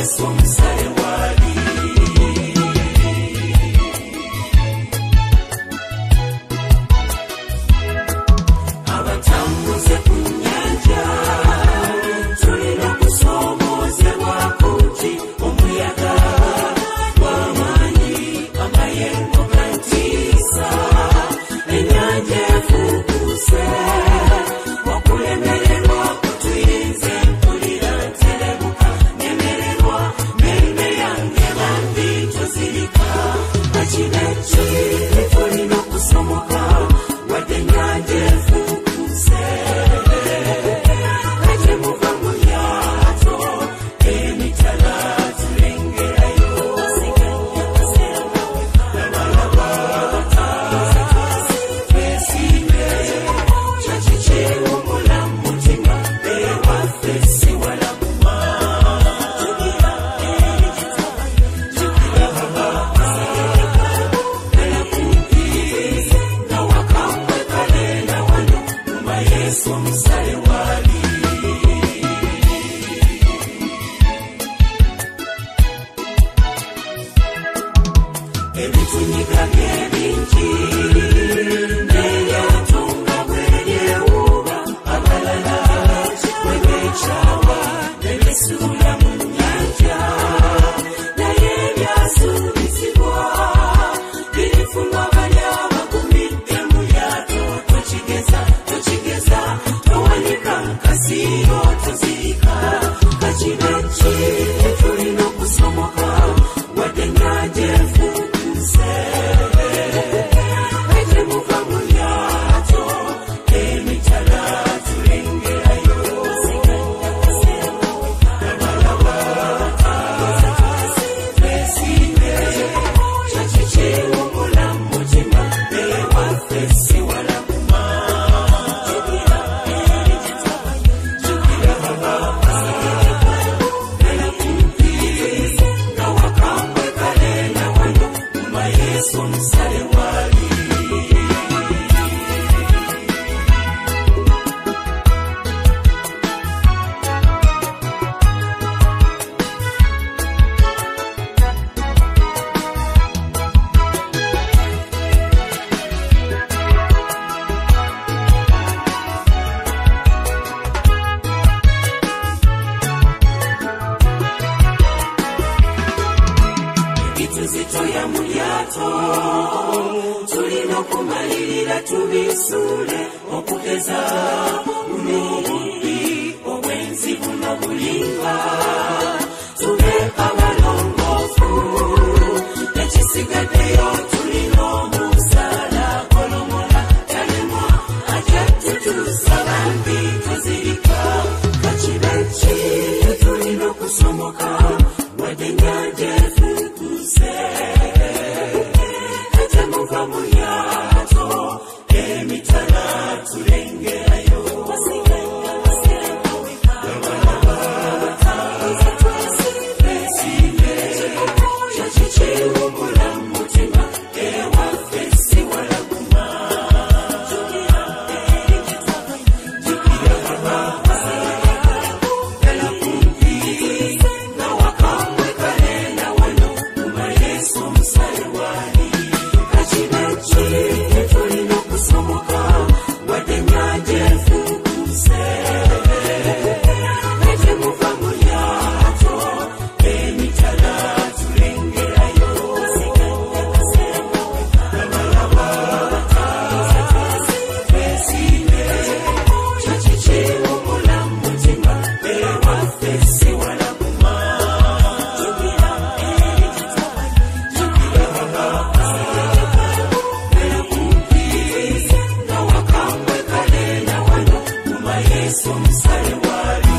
Jesús será. Somos aí Sun Sariwa. ya mu lyato tulina okumalirira tubisuule okugeza n'obubbi obwensi buno bulimba tube abalongoofu ekisigaddeyo tulina omusaala kolomola. Talemwa ajja tutuusa bambi tuzirika. Kakira ki? Tulina okusomoka wadde nyanja efuukuse Say what?